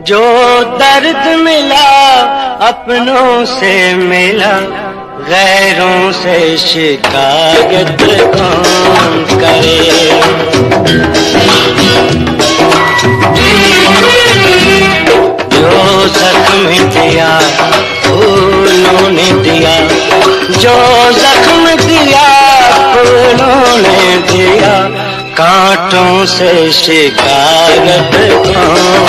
जो दर्द मिला अपनों से मिला, गैरों से शिकायत कौन करे? जो जख्म दिया फूलों ने दिया, जो जख्म दिया फूलों ने दिया, कांटों से शिकायत कौन